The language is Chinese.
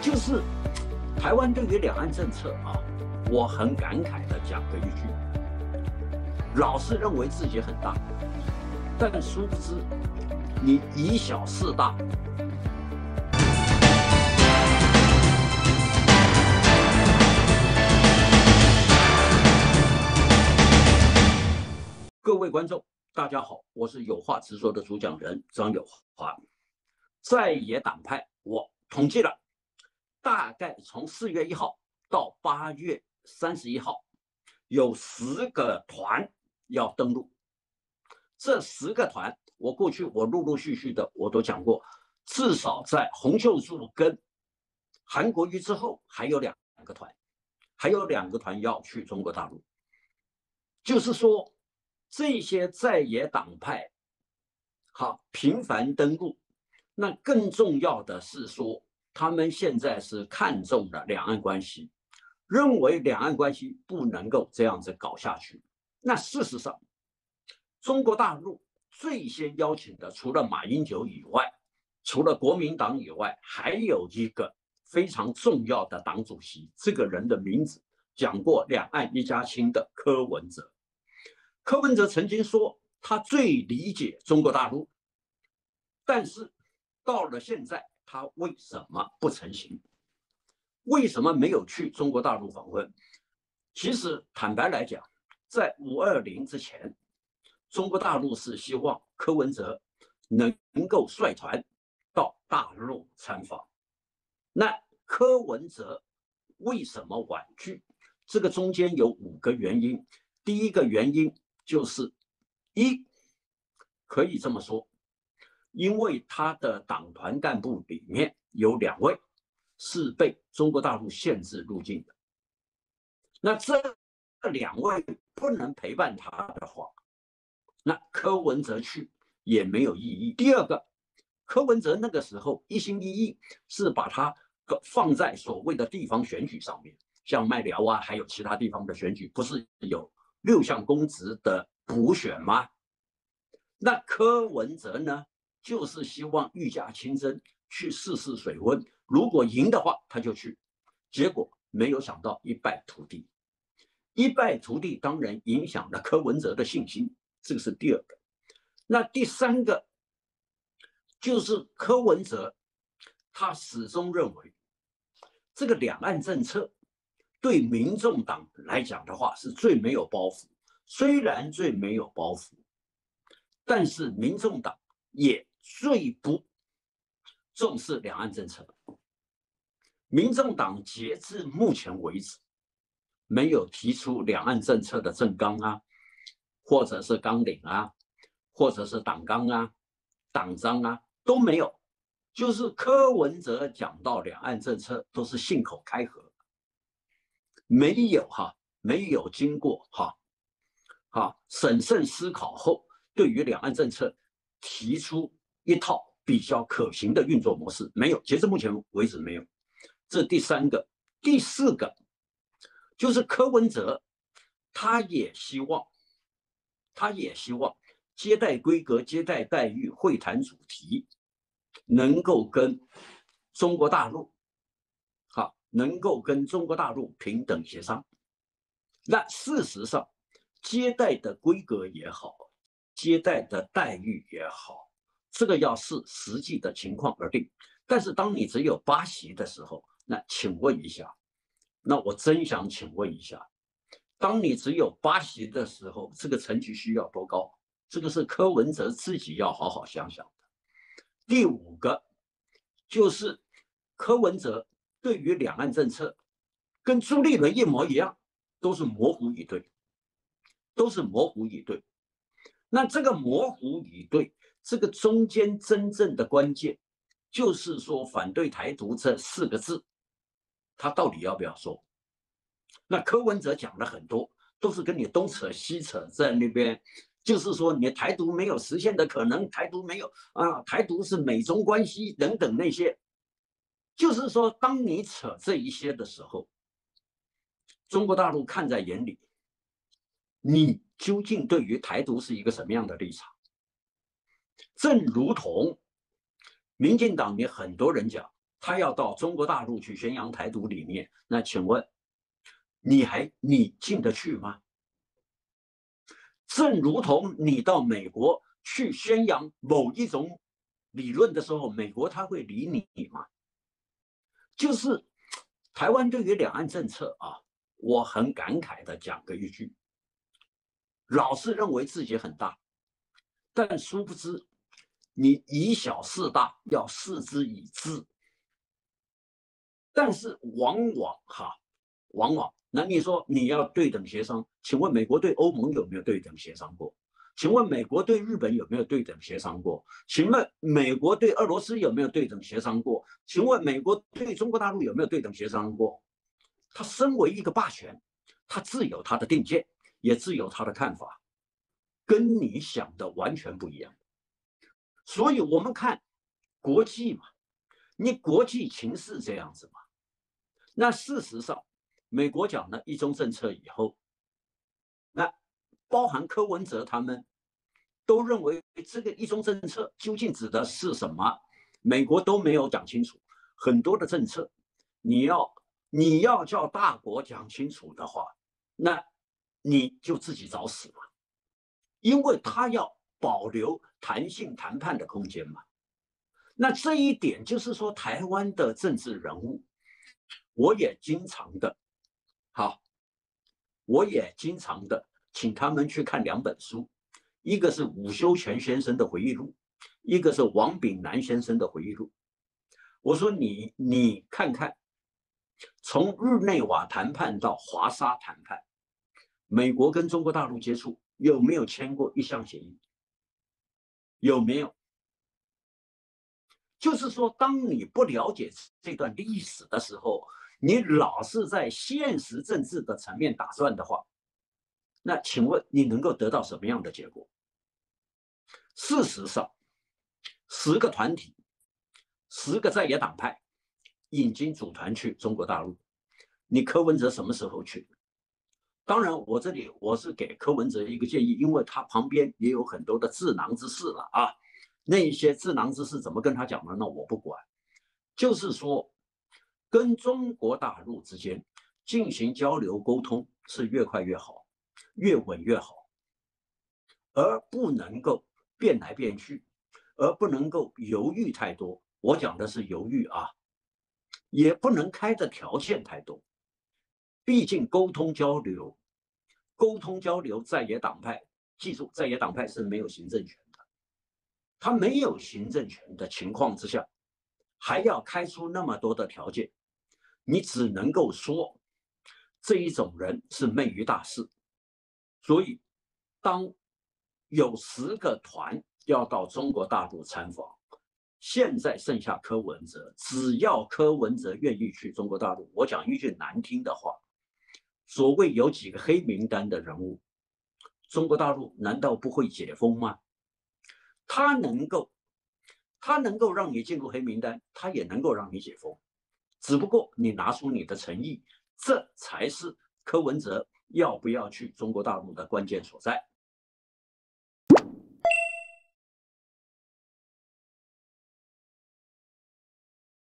就是台湾对于两岸政策啊，我很感慨的讲了一句：老是认为自己很大，但殊不知你以小事大。各位观众，大家好，我是有话直说的主讲人张友华。在野党派，我统计了。大概从四月一号到八月三十一号，有十个团要登陆。这十个团，我过去我陆陆续续的我都讲过，至少在洪秀柱跟韩国瑜之后，还有两个团，还有两个团要去中国大陆。就是说，这些在野党派，好频繁登陆。那更重要的是说。他们现在是看中了两岸关系，认为两岸关系不能够这样子搞下去。那事实上，中国大陆最先邀请的，除了马英九以外，除了国民党以外，还有一个非常重要的党主席，这个人的名字讲过“两岸一家亲”的柯文哲。柯文哲曾经说，他最理解中国大陆，但是到了现在。他为什么不成行？为什么没有去中国大陆访问？其实坦白来讲，在五二零之前，中国大陆是希望柯文哲能够率团到大陆参访。那柯文哲为什么婉拒？这个中间有五个原因。第一个原因就是一，可以这么说。因为他的党团干部里面有两位是被中国大陆限制入境的，那这两位不能陪伴他的话，那柯文哲去也没有意义。第二个，柯文哲那个时候一心一意是把他放在所谓的地方选举上面，像麦寮啊，还有其他地方的选举，不是有六项公职的补选吗？那柯文哲呢？就是希望御驾亲征去试试水温，如果赢的话他就去，结果没有想到一败涂地，一败涂地当然影响了柯文哲的信心，这个是第二个。那第三个就是柯文哲，他始终认为这个两岸政策对民众党来讲的话是最没有包袱，虽然最没有包袱，但是民众党也。最不重视两岸政策，民众党截至目前为止没有提出两岸政策的政纲啊，或者是纲领啊，或者是党纲啊、党章啊都没有。就是柯文哲讲到两岸政策都是信口开河，没有哈，没有经过哈，哈审慎思考后，对于两岸政策提出。一套比较可行的运作模式没有，截至目前为止没有。这第三个，第四个就是柯文哲，他也希望，他也希望接待规格、接待待遇、会谈主题能够跟中国大陆，好，能够跟中国大陆平等协商。那事实上，接待的规格也好，接待的待遇也好。这个要视实际的情况而定，但是当你只有八席的时候，那请问一下，那我真想请问一下，当你只有八席的时候，这个成绩需要多高？这个是柯文哲自己要好好想想的。第五个就是柯文哲对于两岸政策跟朱立伦一模一样，都是模糊以对，都是模糊以对。那这个模糊以对。这个中间真正的关键，就是说反对台独这四个字，他到底要不要说？那柯文哲讲了很多，都是跟你东扯西扯，在那边，就是说你台独没有实现的可能，台独没有啊，台独是美中关系等等那些，就是说当你扯这一些的时候，中国大陆看在眼里，你究竟对于台独是一个什么样的立场？正如同民进党里很多人讲，他要到中国大陆去宣扬台独理念，那请问你还你进得去吗？正如同你到美国去宣扬某一种理论的时候，美国他会理你吗？就是台湾对于两岸政策啊，我很感慨的讲个一句：老是认为自己很大，但殊不知你以小事大，要视之以智。但是往往哈，往往。那你说你要对等协商？请问美国对欧盟有没有对等协商过？请问美国对日本有没有对等协商过？请问美国对俄罗斯有没有对等协商过？请问美国对中国大陆有没有对等协商过？他身为一个霸权，他自有他的定见，也自有他的看法，跟你想的完全不一样。所以我们看国际嘛，你国际情势这样子嘛，那事实上。美国讲了一中政策以后，那包含柯文哲他们都认为这个一中政策究竟指的是什么？美国都没有讲清楚。很多的政策，你要你要叫大国讲清楚的话，那你就自己找死嘛，因为他要保留弹性谈判的空间嘛。那这一点就是说，台湾的政治人物，我也经常的。好，我也经常的请他们去看两本书，一个是伍修权先生的回忆录，一个是王炳南先生的回忆录。我说你你看看，从日内瓦谈判到华沙谈判，美国跟中国大陆接触有没有签过一项协议？有没有？就是说，当你不了解这段历史的时候。你老是在现实政治的层面打算的话，那请问你能够得到什么样的结果？事实上，十个团体，十个在野党派已经组团去中国大陆，你柯文哲什么时候去？当然，我这里我是给柯文哲一个建议，因为他旁边也有很多的智囊之士了啊。那一些智囊之士怎么跟他讲的？那我不管，就是说。跟中国大陆之间进行交流沟通是越快越好，越稳越好，而不能够变来变去，而不能够犹豫太多。我讲的是犹豫啊，也不能开的条件太多。毕竟沟通交流，沟通交流，在野党派记住，在野党派是没有行政权的，他没有行政权的情况之下，还要开出那么多的条件。你只能够说，这一种人是昧于大事。所以，当有十个团要到中国大陆参访，现在剩下柯文哲，只要柯文哲愿意去中国大陆，我讲一句难听的话，所谓有几个黑名单的人物，中国大陆难道不会解封吗？他能够，他能够让你进入黑名单，他也能够让你解封。只不过你拿出你的诚意，这才是柯文哲要不要去中国大陆的关键所在。